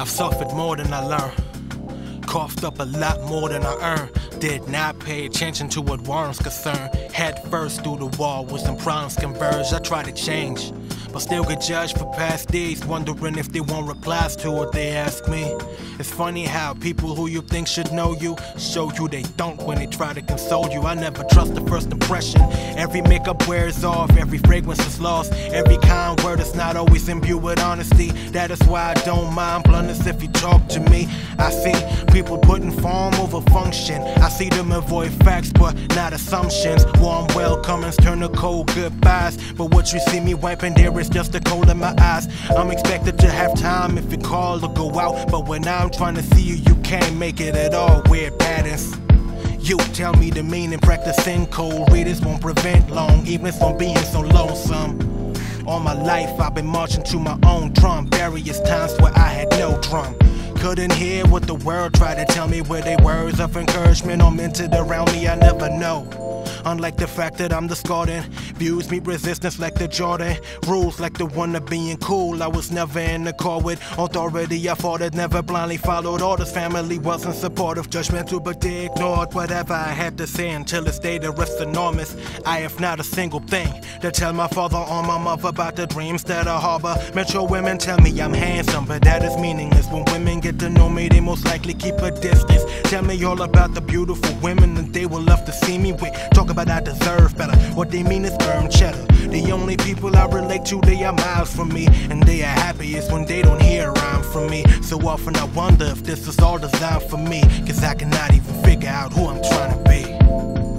I've suffered more than I learned. Coughed up a lot more than I earned. Did not pay attention to what warrants concern. Head first through the wall with some problems converge. I try to change, but still get judged for past deeds. Wondering if they want replies to what they ask me. It's funny how people who you think should know you show you they don't when they try to console you. I never trust the first impression. Every makeup wears off, every fragrance is lost. Every kind word is not always imbued with honesty. That is why I don't mind bluntness if you talk to me. I see people putting form over function. I see them avoid facts, but not assumptions. Warm welcomings turn to cold goodbyes. But what you see me wiping there is just the cold in my eyes. I'm expected to have time if you call or go out. But when I'm trying to see you, you can't make it at all. Weird patterns. You tell me the meaning, practicing cold readers won't prevent long evenings from being so lonesome. All my life I've been marching to my own drum. Various times where I had no drum. Couldn't hear what the world tried to tell me were they words of encouragement or meant around me, I never know. Unlike the fact that I'm discarding Views meet resistance like the Jordan Rules like the one of being cool. I was never in the car with authority. I fought it, never blindly followed Orders. Family wasn't supportive Judgmental but they ignored whatever I had to say Until this day the rest enormous. I have not a single thing To tell my father or my mother about the dreams that I harbor Metro women tell me I'm handsome But that is meaningless When women get to know me they most likely keep a distance Tell me all about the beautiful women that they will love to see me with Talk about I deserve better. What they mean is earned cheddar. The only people I relate to, they are miles from me. And they are happiest when they don't hear a rhyme from me. So often I wonder if this is all designed for me. Cause I cannot even figure out who I'm trying to be.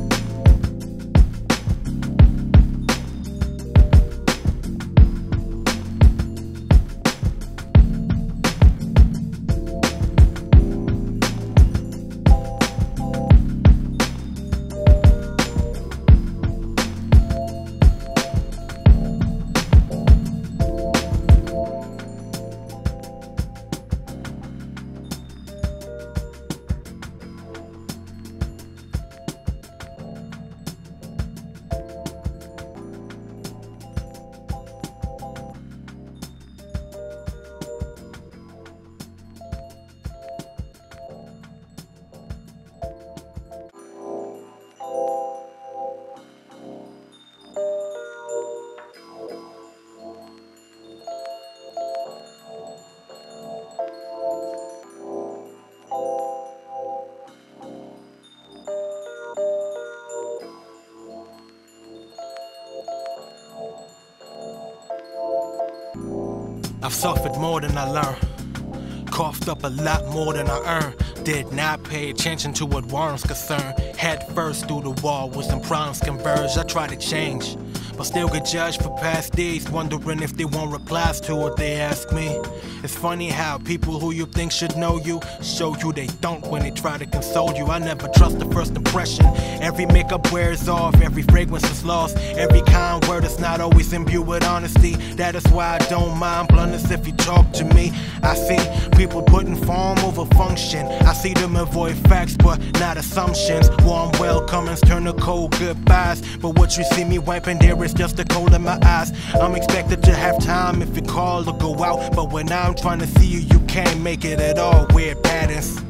I've suffered more than I learned. Coughed up a lot more than I earned. Did not pay attention to what warrants concern. Head first through the wall with some problems converge. I try to change but still get judged for past deeds. Wondering if they want replies to what they ask me. It's funny how people who you think should know you show you they don't when they try to console you. I never trust the first impression. Every makeup wears off, every fragrance is lost. Every kind word is not always imbued with honesty. That is why I don't mind bluntness if you talk to me. I see people putting form over function. I see them avoid facts but not assumptions. Warm welcomings turn to cold goodbyes. But what you see me wiping there is just the cold in my eyes. I'm expected to have time if you call or go out. But when I'm trying to see you, you can't make it at all. Weird patterns.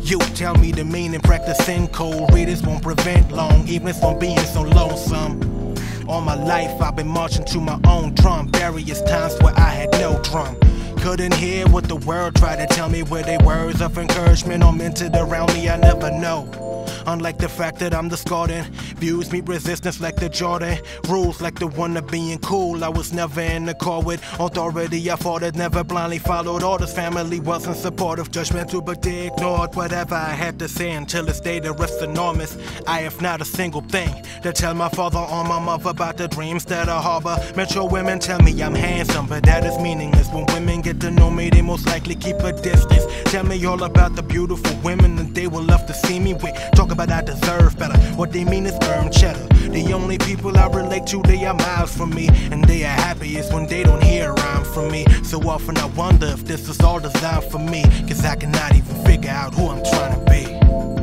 You tell me the meaning, practicing cold readers won't prevent long evenings from being so lonesome. All my life I've been marching to my own drum. Various times where I had no drum. Couldn't hear what the world tried to tell me were they words of encouragement or it around me, I never know. Unlike the fact that I'm discarding Views meet resistance like the Jordan. Rules like the one of being cool. I was never in the car with authority. I fought it, never blindly followed Orders. Family wasn't supportive Judgmental but they ignored whatever I had to say Until this day the rest enormous. I have not a single thing To tell my father or my mother about the dreams that I harbor. Metro women tell me I'm handsome But that is meaningless. When women get to know me they most likely keep a distance. Tell me all about the beautiful women that they will love to see me with. Talk about I deserve better. What they mean is earned cheddar. The only people I relate to, they are miles from me. And they are happiest when they don't hear a rhyme from me. So often I wonder if this is all designed for me. Cause I cannot even figure out who I'm trying to be.